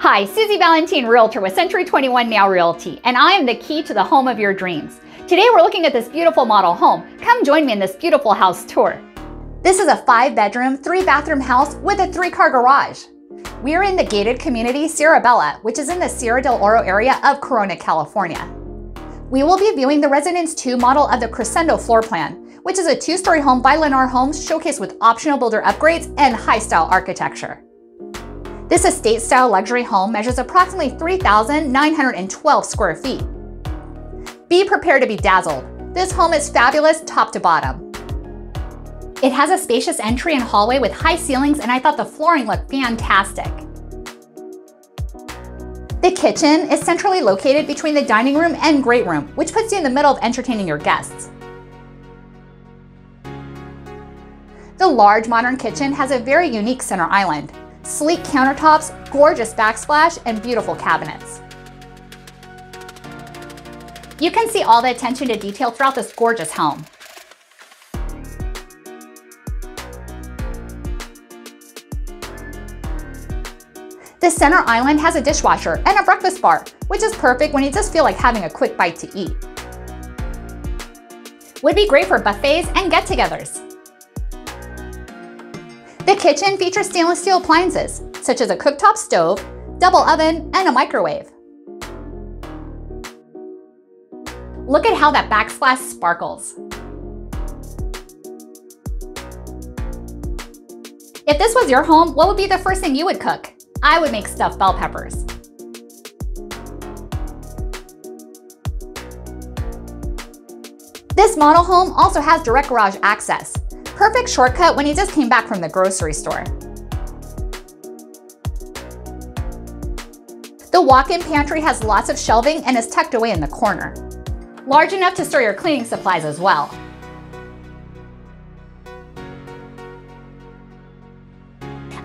Hi, Suzy Valentin, Realtor with Century 21 Now Realty, and I am the key to the home of your dreams. Today we're looking at this beautiful model home. Come join me in this beautiful house tour. This is a five bedroom, three bathroom house with a three car garage. We are in the gated community Sierra Bella, which is in the Sierra del Oro area of Corona, California. We will be viewing the Residence 2 model of the Crescendo floor plan, which is a two-story home by Lennar Homes showcased with optional builder upgrades and high-style architecture. This estate-style luxury home measures approximately 3,912 square feet. Be prepared to be dazzled. This home is fabulous top to bottom. It has a spacious entry and hallway with high ceilings and I thought the flooring looked fantastic. The kitchen is centrally located between the dining room and great room, which puts you in the middle of entertaining your guests. The large modern kitchen has a very unique center island sleek countertops, gorgeous backsplash, and beautiful cabinets. You can see all the attention to detail throughout this gorgeous home. The center island has a dishwasher and a breakfast bar, which is perfect when you just feel like having a quick bite to eat. Would be great for buffets and get-togethers. The kitchen features stainless steel appliances, such as a cooktop stove, double oven, and a microwave. Look at how that backsplash sparkles. If this was your home, what would be the first thing you would cook? I would make stuffed bell peppers. This model home also has direct garage access, Perfect shortcut when you just came back from the grocery store. The walk-in pantry has lots of shelving and is tucked away in the corner. Large enough to store your cleaning supplies as well.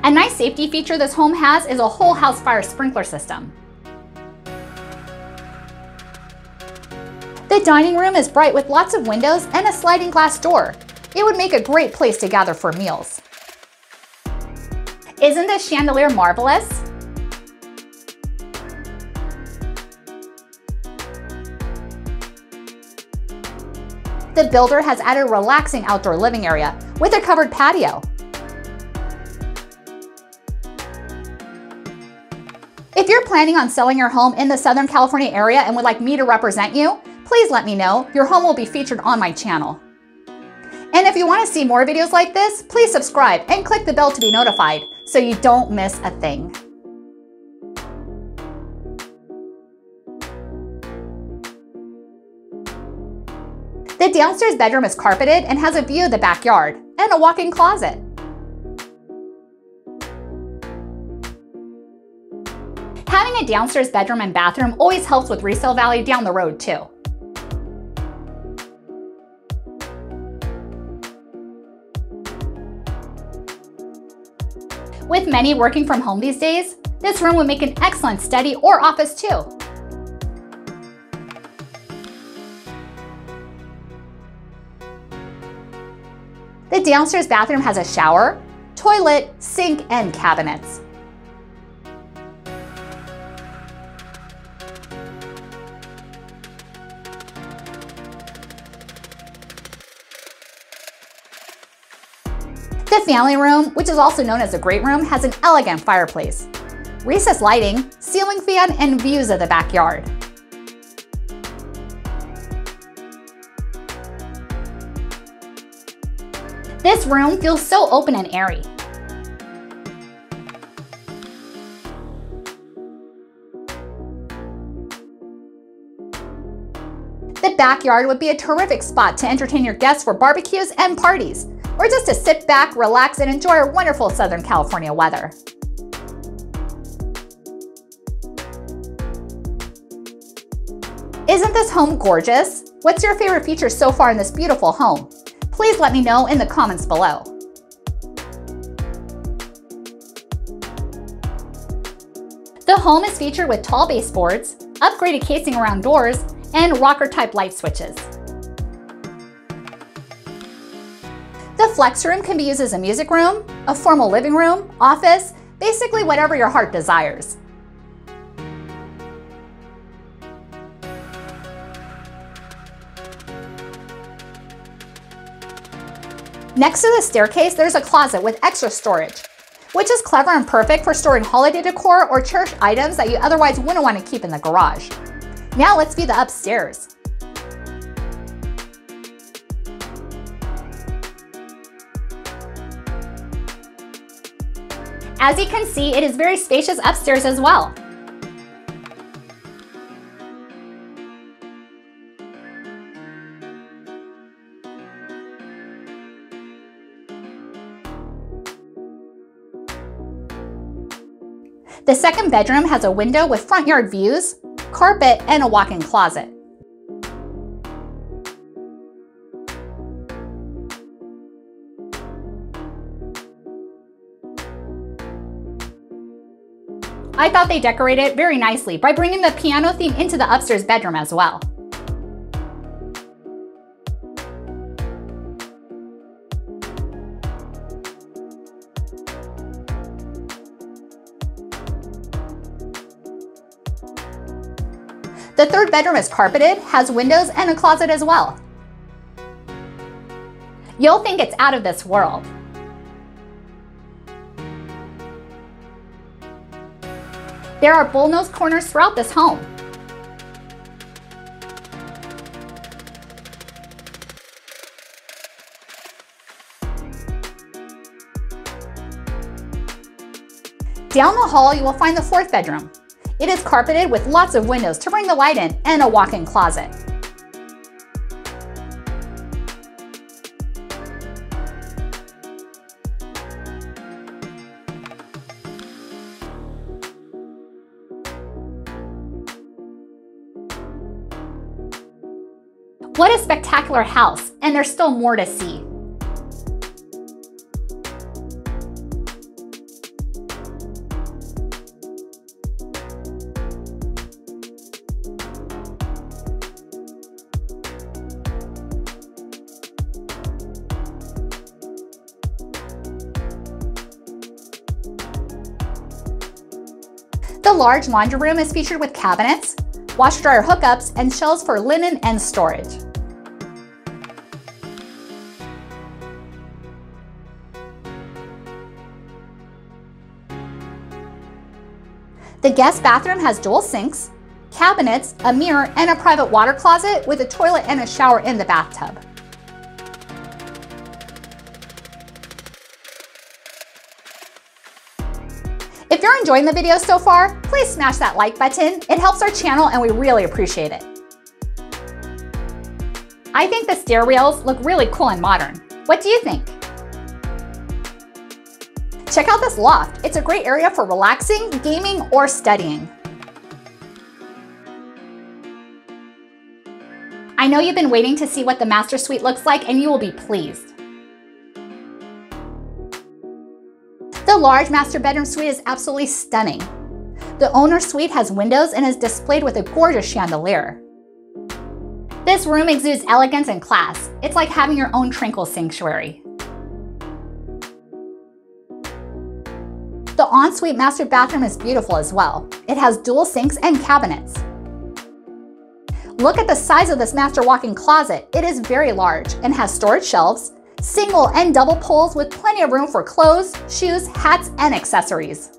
A nice safety feature this home has is a whole house fire sprinkler system. The dining room is bright with lots of windows and a sliding glass door, it would make a great place to gather for meals. Isn't this chandelier marvelous? The builder has added a relaxing outdoor living area with a covered patio. If you're planning on selling your home in the Southern California area and would like me to represent you, please let me know. Your home will be featured on my channel. And if you want to see more videos like this, please subscribe and click the bell to be notified so you don't miss a thing. The downstairs bedroom is carpeted and has a view of the backyard and a walk-in closet. Having a downstairs bedroom and bathroom always helps with resale value down the road too. With many working from home these days, this room would make an excellent study or office too. The downstairs bathroom has a shower, toilet, sink, and cabinets. Family room, which is also known as the great room, has an elegant fireplace, recessed lighting, ceiling fan, and views of the backyard. This room feels so open and airy. The backyard would be a terrific spot to entertain your guests for barbecues and parties, or just to sit back, relax, and enjoy our wonderful Southern California weather. Isn't this home gorgeous? What's your favorite feature so far in this beautiful home? Please let me know in the comments below. The home is featured with tall baseboards, upgraded casing around doors, and rocker type light switches. flex room can be used as a music room, a formal living room, office, basically whatever your heart desires. Next to the staircase, there's a closet with extra storage, which is clever and perfect for storing holiday decor or church items that you otherwise wouldn't want to keep in the garage. Now let's view the upstairs. As you can see, it is very spacious upstairs as well. The second bedroom has a window with front yard views, carpet, and a walk-in closet. I thought they decorated it very nicely by bringing the piano theme into the upstairs bedroom as well. The third bedroom is carpeted, has windows, and a closet as well. You'll think it's out of this world. There are bullnose corners throughout this home. Down the hall, you will find the fourth bedroom. It is carpeted with lots of windows to bring the light in and a walk-in closet. What a spectacular house, and there's still more to see. The large laundry room is featured with cabinets, washer dryer hookups, and shelves for linen and storage. The guest bathroom has dual sinks, cabinets, a mirror, and a private water closet with a toilet and a shower in the bathtub. If you're enjoying the video so far, please smash that like button. It helps our channel and we really appreciate it. I think the stair rails look really cool and modern. What do you think? Check out this loft. It's a great area for relaxing, gaming, or studying. I know you've been waiting to see what the master suite looks like and you will be pleased. The large master bedroom suite is absolutely stunning. The owner suite has windows and is displayed with a gorgeous chandelier. This room exudes elegance and class. It's like having your own tranquil sanctuary. The ensuite master bathroom is beautiful as well. It has dual sinks and cabinets. Look at the size of this master walk-in closet. It is very large and has storage shelves, single and double pulls with plenty of room for clothes, shoes, hats, and accessories.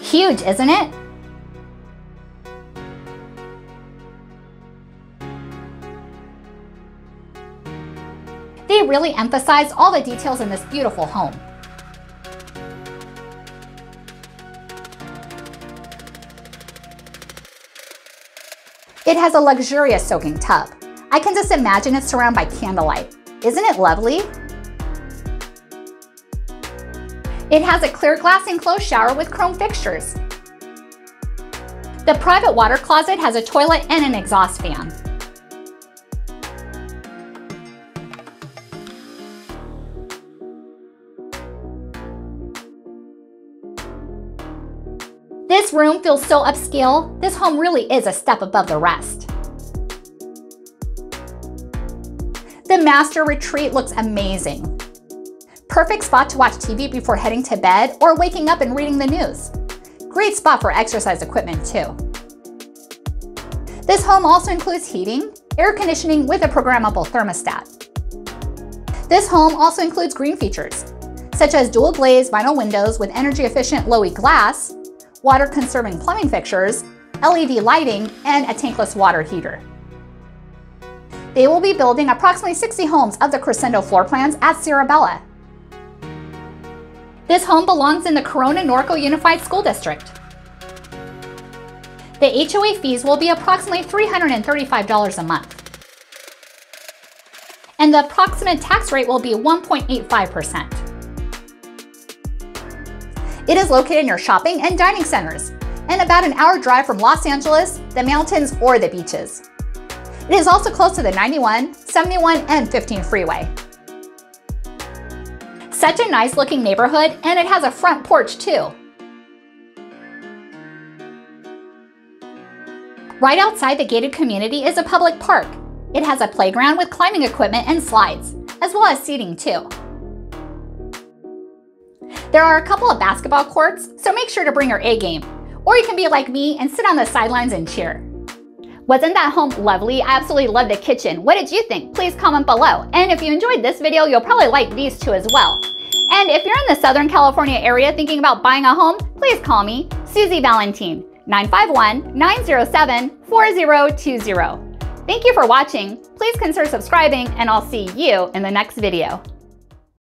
Huge, isn't it? They really emphasize all the details in this beautiful home. It has a luxurious soaking tub. I can just imagine it surrounded by candlelight. Isn't it lovely? It has a clear glass enclosed shower with chrome fixtures. The private water closet has a toilet and an exhaust fan. Room feels so upscale. This home really is a step above the rest. The master retreat looks amazing. Perfect spot to watch TV before heading to bed or waking up and reading the news. Great spot for exercise equipment too. This home also includes heating, air conditioning with a programmable thermostat. This home also includes green features, such as dual glazed vinyl windows with energy efficient Low-E glass, water conserving plumbing fixtures, LED lighting, and a tankless water heater. They will be building approximately 60 homes of the Crescendo floor plans at Sierra Bella. This home belongs in the Corona Norco Unified School District. The HOA fees will be approximately $335 a month. And the approximate tax rate will be 1.85%. It is located near shopping and dining centers, and about an hour drive from Los Angeles, the mountains, or the beaches. It is also close to the 91, 71, and 15 freeway. Such a nice looking neighborhood, and it has a front porch too. Right outside the gated community is a public park. It has a playground with climbing equipment and slides, as well as seating too. There are a couple of basketball courts, so make sure to bring your A game. Or you can be like me and sit on the sidelines and cheer. Wasn't that home lovely? I absolutely love the kitchen. What did you think? Please comment below. And if you enjoyed this video, you'll probably like these two as well. And if you're in the Southern California area thinking about buying a home, please call me, Suzy Valentin, 951-907-4020. Thank you for watching. Please consider subscribing and I'll see you in the next video.